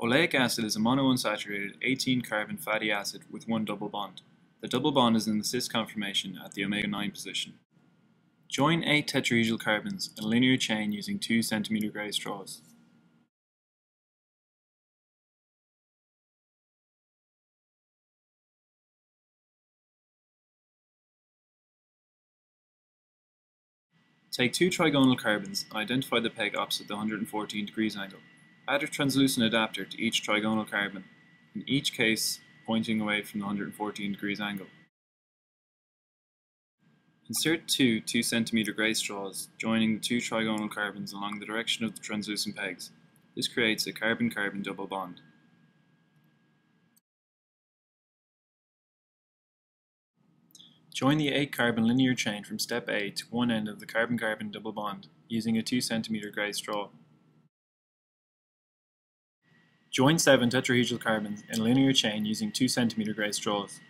Oleic acid is a monounsaturated 18 carbon fatty acid with one double bond. The double bond is in the cis conformation at the omega-9 position. Join 8 tetrahedral carbons in a linear chain using 2 cm gray straws. Take two trigonal carbons and identify the peg opposite the 114 degrees angle. Add a translucent adapter to each trigonal carbon, in each case pointing away from the 114 degrees angle. Insert two 2 cm gray straws joining the two trigonal carbons along the direction of the translucent pegs. This creates a carbon-carbon double bond. Join the 8 carbon linear chain from step A to one end of the carbon-carbon double bond using a 2 cm gray straw. Join 7 tetrahedral carbons in a linear chain using 2 cm gray straws.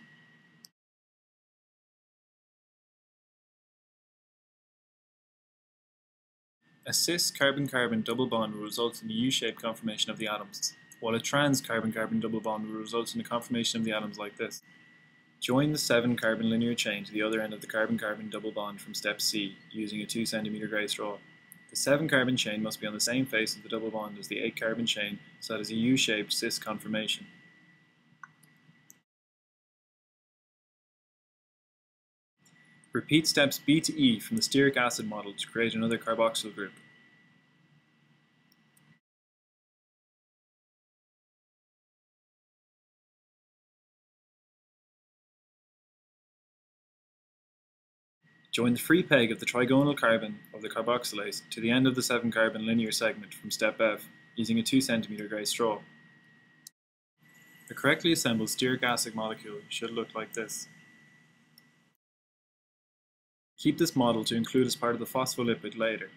A cis carbon-carbon double bond will result in a U-shaped conformation of the atoms, while a trans carbon-carbon double bond will result in a conformation of the atoms like this. Join the 7 carbon linear chain to the other end of the carbon-carbon double bond from step C using a 2 cm gray straw. The 7 carbon chain must be on the same face of the double bond as the 8 carbon chain so that is a U-shaped cis conformation. Repeat steps B to E from the stearic acid model to create another carboxyl group. Join the free peg of the trigonal carbon of the carboxylase to the end of the 7 carbon linear segment from step F using a 2 cm grey straw. A correctly assembled stearic acid molecule should look like this. Keep this model to include as part of the phospholipid later.